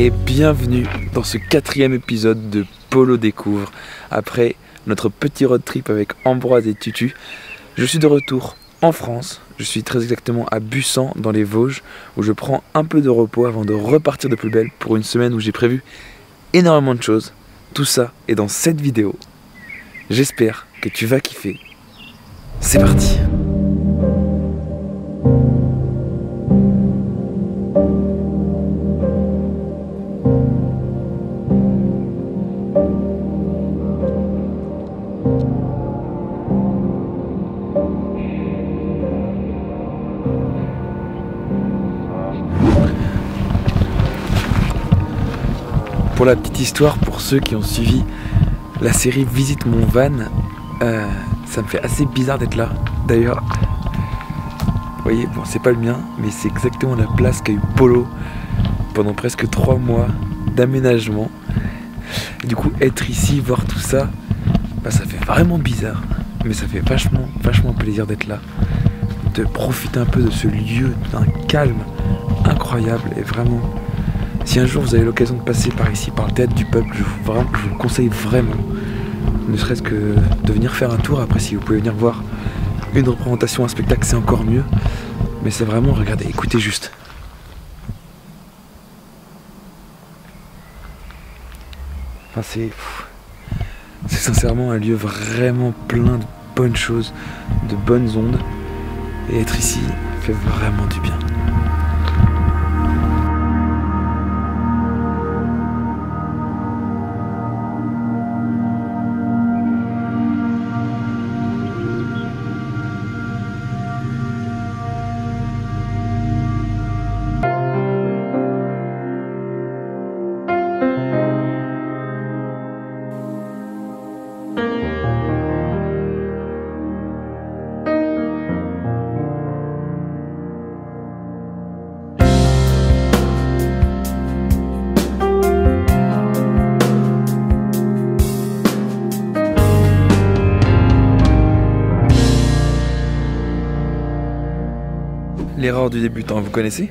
et bienvenue dans ce quatrième épisode de Polo Découvre. Après notre petit road trip avec Ambroise et Tutu, je suis de retour en France. Je suis très exactement à Bussan dans les Vosges où je prends un peu de repos avant de repartir de plus belle pour une semaine où j'ai prévu énormément de choses. Tout ça est dans cette vidéo. J'espère que tu vas kiffer. C'est parti Pour la petite histoire, pour ceux qui ont suivi la série Visite mon van, euh, ça me fait assez bizarre d'être là. D'ailleurs, vous voyez, bon, c'est pas le mien, mais c'est exactement la place qu'a eu Polo pendant presque trois mois d'aménagement. Du coup, être ici, voir tout ça, bah, ça fait vraiment bizarre. Mais ça fait vachement, vachement plaisir d'être là. De profiter un peu de ce lieu d'un calme incroyable et vraiment si un jour vous avez l'occasion de passer par ici, par le théâtre du peuple, je vous, conseille vraiment. Ne serait-ce que de venir faire un tour. Après, si vous pouvez venir voir une représentation, un spectacle, c'est encore mieux. Mais c'est vraiment, regardez, écoutez juste. Enfin, c'est. C'est sincèrement un lieu vraiment plein de bonnes choses, de bonnes ondes. Et être ici fait vraiment du bien. Du débutant, vous connaissez?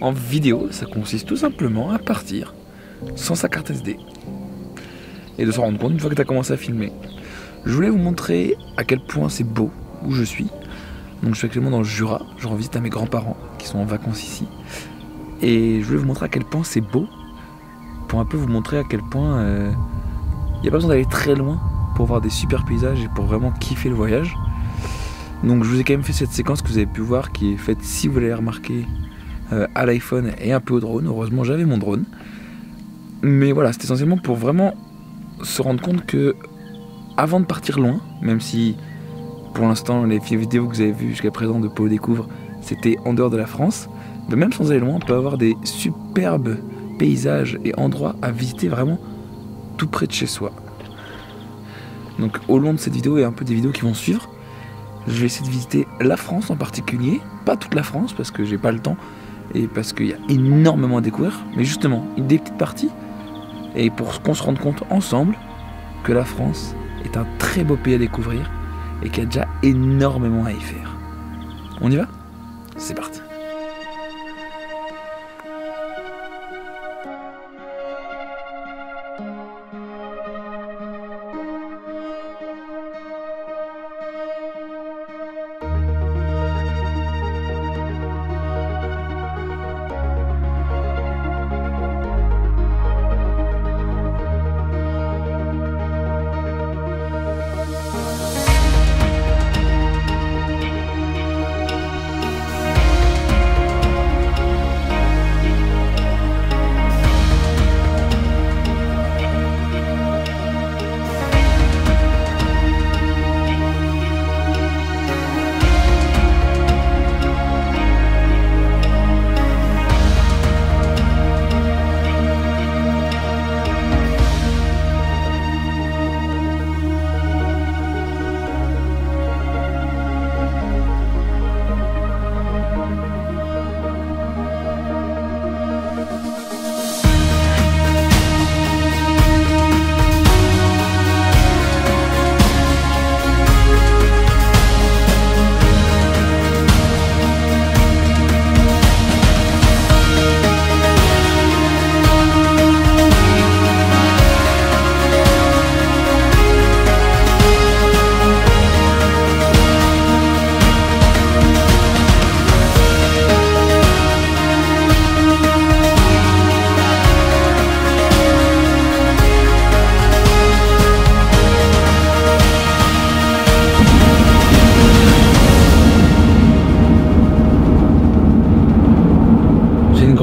En vidéo, ça consiste tout simplement à partir sans sa carte SD et de se rendre compte une fois que tu as commencé à filmer. Je voulais vous montrer à quel point c'est beau où je suis. Donc je suis actuellement dans le Jura, je rends visite à mes grands-parents qui sont en vacances ici. Et je voulais vous montrer à quel point c'est beau, pour un peu vous montrer à quel point il n'y a pas besoin d'aller très loin pour voir des super paysages et pour vraiment kiffer le voyage. Donc je vous ai quand même fait cette séquence que vous avez pu voir qui est faite, si vous l'avez remarqué, euh, à l'iPhone et un peu au drone. Heureusement j'avais mon drone. Mais voilà, c'est essentiellement pour vraiment se rendre compte que avant de partir loin, même si pour l'instant les vidéos que vous avez vues jusqu'à présent de Pau Découvre, c'était en dehors de la France, mais même sans aller loin, on peut avoir des superbes paysages et endroits à visiter vraiment tout près de chez soi. Donc au long de cette vidéo et un peu des vidéos qui vont suivre, je vais essayer de visiter la France en particulier, pas toute la France parce que j'ai pas le temps et parce qu'il y a énormément à découvrir, mais justement des petites parties et pour qu'on se rende compte ensemble que la France est un très beau pays à découvrir et qu'il y a déjà énormément à y faire. On y va? C'est parti.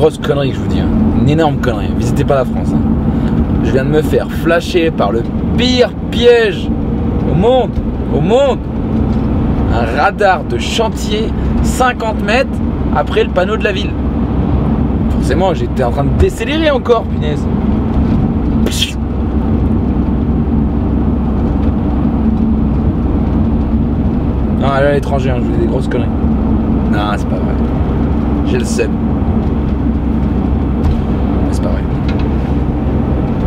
Grosse connerie que je vous dis. hein. Une énorme connerie. Visitez pas la France. hein. Je viens de me faire flasher par le pire piège au monde. Au monde. Un radar de chantier 50 mètres après le panneau de la ville. Forcément, j'étais en train de décélérer encore, punaise. Non, elle est à l'étranger, hein, je vous dis des grosses conneries. Non, c'est pas vrai. J'ai le seum. Mais c'est pas vrai.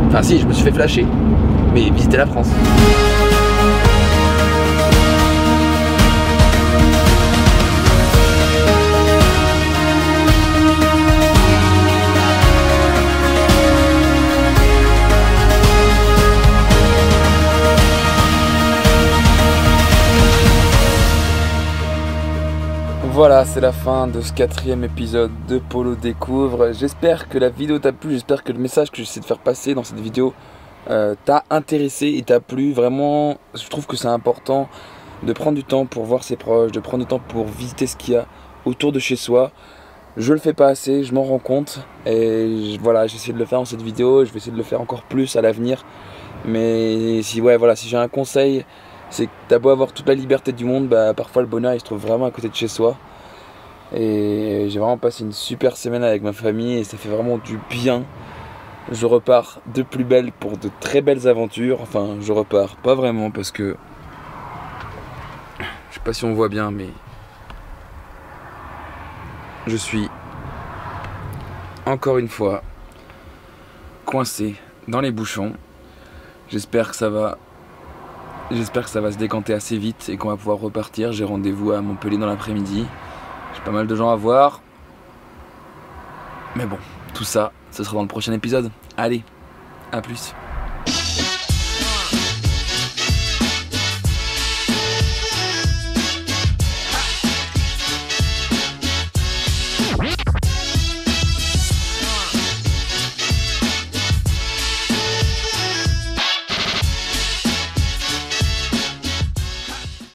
Enfin si, je me suis fait flasher. Mais visiter la France. Voilà, c'est la fin de ce quatrième épisode de Polo Découvre. J'espère que la vidéo t'a plu, j'espère que le message que j'essaie de faire passer dans cette vidéo euh, t'a intéressé et t'a plu. Vraiment, je trouve que c'est important de prendre du temps pour voir ses proches, de prendre du temps pour visiter ce qu'il y a autour de chez soi. Je le fais pas assez, je m'en rends compte et voilà, j'essaie de le faire dans cette vidéo, je vais essayer de le faire encore plus à l'avenir. Mais si ouais, voilà, si j'ai un conseil, c'est que t'as beau avoir toute la liberté du monde, bah parfois le bonheur il se trouve vraiment à côté de chez soi. Et j'ai vraiment passé une super semaine avec ma famille et ça fait vraiment du bien. Je repars de plus belle pour de très belles aventures. Enfin, je repars pas vraiment parce que je sais pas si on voit bien, mais je suis encore une fois coincé dans les bouchons. J'espère que ça va J'espère que ça va se décanter assez vite et qu'on va pouvoir repartir. J'ai rendez-vous à Montpellier dans l'après-midi. J'ai pas mal de gens à voir. Mais bon, tout ça, ce sera dans le prochain épisode. Allez, à plus.